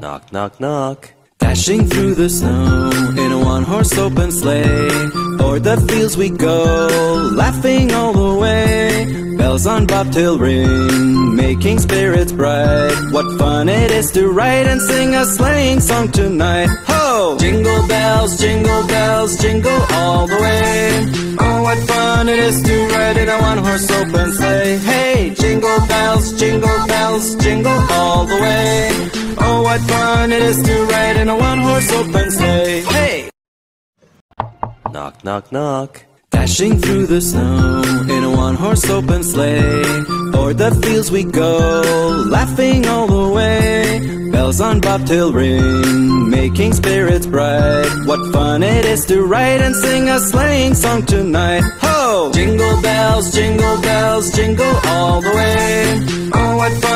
Knock, knock, knock. Dashing through the snow in a one horse open sleigh. O'er the fields we go, laughing all the way. Bells on bobtail ring, making spirits bright. What fun it is to ride and sing a sleighing song tonight. Ho! Jingle bells, jingle bells, jingle all the way. Oh, what fun it is to ride in a one horse open sleigh. Hey, jingle bells, jingle bells, jingle all the way. Oh, what fun it is to ride in a one horse open sleigh. Hey! Knock, knock, knock. Dashing through the snow in a one horse open sleigh. O'er the fields we go, laughing all the way. Bells on bobtail ring, making spirits bright. What fun it is to ride and sing a sleighing song tonight. Ho! Jingle bells, jingle bells, jingle all the way. Oh, what fun